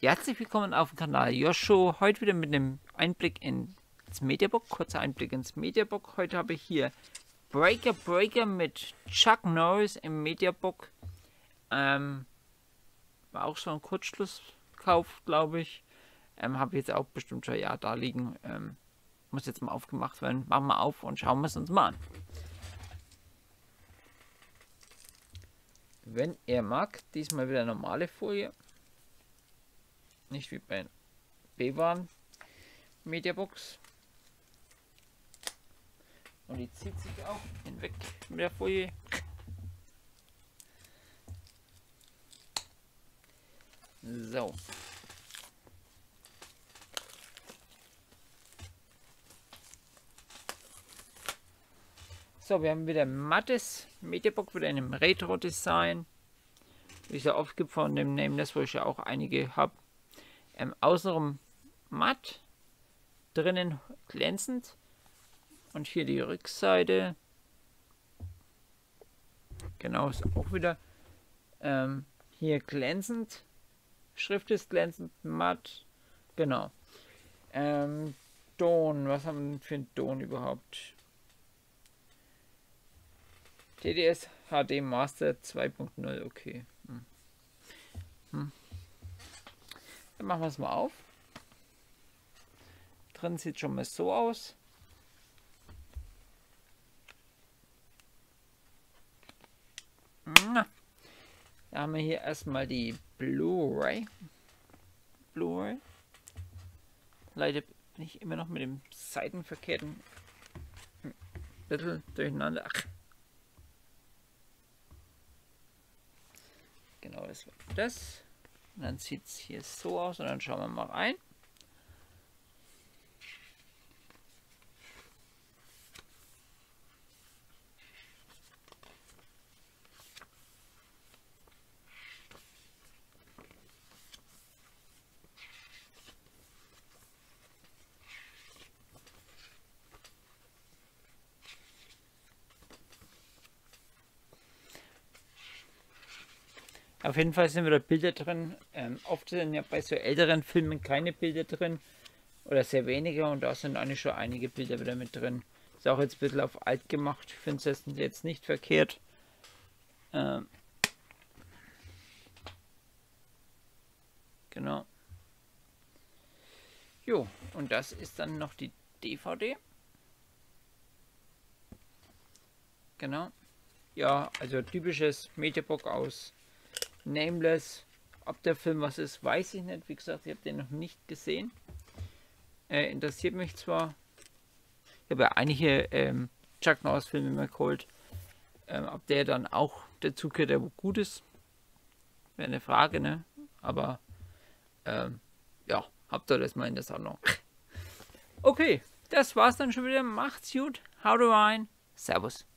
Herzlich willkommen auf dem Kanal Josho. Heute wieder mit einem Einblick ins Mediabook. Kurzer Einblick ins Mediabook. Heute habe ich hier Breaker Breaker mit Chuck Norris im Mediabook. Ähm, war auch schon ein Kurzschlusskauf, glaube ich. Ähm, habe jetzt auch bestimmt schon ja da liegen. Ähm, muss jetzt mal aufgemacht werden. Machen wir auf und schauen wir es uns mal an. Wenn er mag, diesmal wieder normale Folie. Nicht wie bei B-Waren Mediabox. Und die zieht sich auch hinweg mit der Folie. So. So, wir haben wieder mattes Mediabook, wieder in einem Retro-Design. Wie ja oft gibt von dem Nameless, wo ich ja auch einige habe. Ähm, außenrum matt, drinnen glänzend. Und hier die Rückseite. Genau, ist auch wieder ähm, hier glänzend. Schrift ist glänzend, matt. Genau. Ähm, Ton, was haben wir denn für einen Ton überhaupt? TDS HD Master 2.0, okay. Hm. Hm. Dann machen wir es mal auf. Drin sieht schon mal so aus. Da haben wir hier erstmal die Blu-ray. Blu-ray. Leider bin ich immer noch mit dem seitenverkehrten hm, bisschen durcheinander. Ach. Genau, das war das. Und dann sieht es hier so aus und dann schauen wir mal rein. Auf jeden Fall sind wieder Bilder drin. Ähm, oft sind ja bei so älteren Filmen keine Bilder drin. Oder sehr wenige. Und da sind eigentlich schon einige Bilder wieder mit drin. Ist auch jetzt ein bisschen auf alt gemacht. Ich finde es jetzt nicht verkehrt. Ähm, genau. Jo, und das ist dann noch die DVD. Genau. Ja, also typisches Mediabook aus Nameless. Ob der Film was ist, weiß ich nicht. Wie gesagt, ich habe den noch nicht gesehen. Äh, interessiert mich zwar. Ich habe ja einige ähm, Chuck Norris Filme mal geholt. Ähm, ob der dann auch dazu gehört, der gut ist, wäre eine Frage, ne? Aber ähm, ja, habt ihr das mal in der Sammlung. Okay, das war's dann schon wieder. Macht's gut, haut rein, Servus.